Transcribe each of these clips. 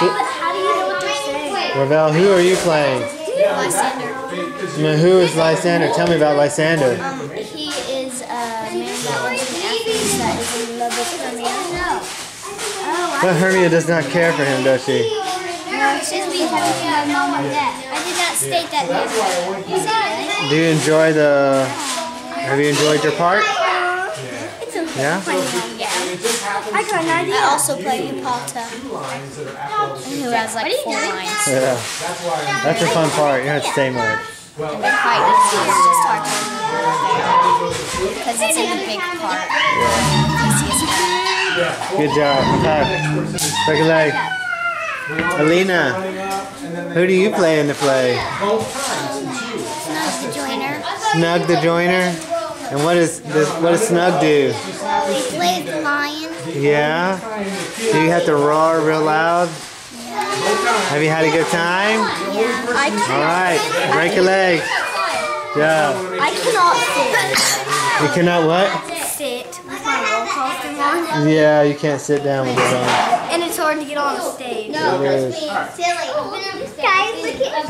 How do you know what they're saying? Ravel, who are you playing? Lysander. Now, who is Lysander? Tell me about Lysander. Um, he is a man that lives in Athens that is in love with Hermia. No. Oh, But Hermia does not care for him, does she? No, it's just because my mom and dad. I did not state that. You? Do you enjoy the? Have you enjoyed your part? It's a Yeah. Yeah. I got an idea. I also play Hippolyta, who has like four lines. Yeah. That's a fun part. You don't have to say much. And they're quite easy. It's just hard because it's like a big part. Easiest part. Good job. Okay. Break a leg. Alina, who do you play in the play? Snug the joiner. Snug the joiner. And what is this? What does Snug do? They play the lion. Yeah. Do you have to roar real loud? Have you had a good time? I can't. All right. Break a leg. Yeah. I cannot sit. You cannot what? Sit with my roll costume on. Yeah, you can't sit down with it on. And it's hard to get on the stage. It is. Silly. Guys, look at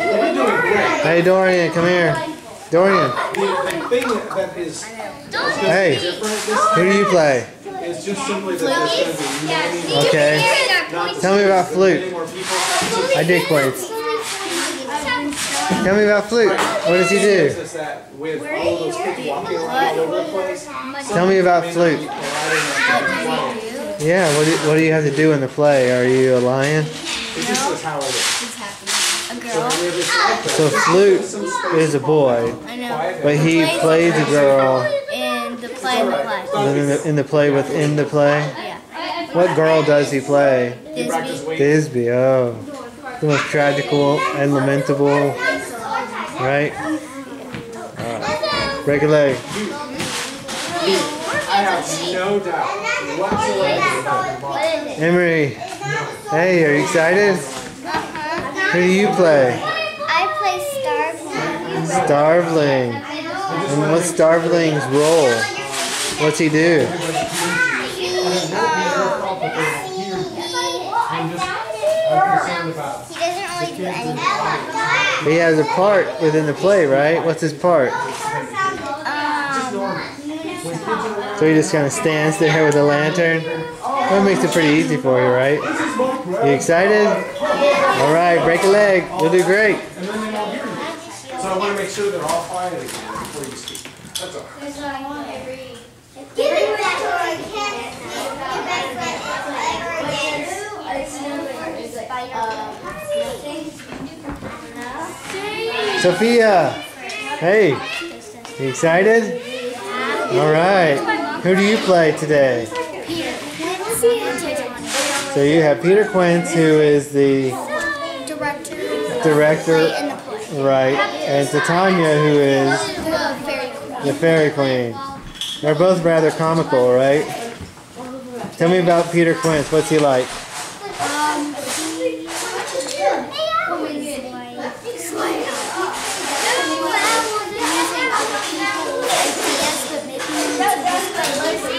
You're doing great. Hey Dorian, come here. Dorian, The thing that is hey, who do you play? is just simply that there's going to be many Okay. Tell me about flute. I did quaits. Tell me about flute. What does he do? Is that with all of those kids walking around all over the place, Tell me about flute. Yeah, what do, what do you have to do in the play? Are you a lion? it just is how it is. A girl. So flute is a boy, I know. but he plays a girl In the play in the play. in the, in the play within the play. Yeah. What girl does he play? Thisbe, oh. The most tragical and lamentable, right? Alright. Break a leg. I have no doubt whatsoever that What is it? Emery, hey, are you excited? Who do you play? Starveling. And what's Starveling's role? What's he do? He has a part within the play, right? What's his part? So he just kind of stands there with a lantern. That makes it pretty easy for you, right? You excited? All right, break a leg. You'll do great. and then they won't hear you. So I want to make sure they're all quiet again before you speak. That's all. Give it back to our cat. Give back Sophia, hey, you excited? All right. Who do you play today? So you have Peter Quince, who is the Director. director, In the play. right, and Titania, who is The fairy queen. They're both rather comical, right? Tell me about Peter Quince. What's he like?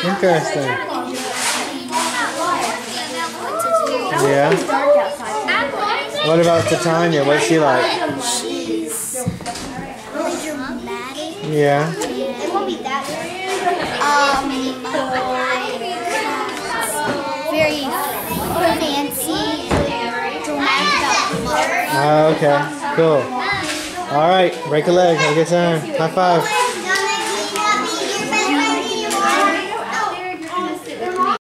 Interesting. Yeah. What about Titania? What's she like? Yeah. It won't be that Um, very fancy and dramatic. Oh, okay. Cool. All right. Break a leg. Have a good time. High five.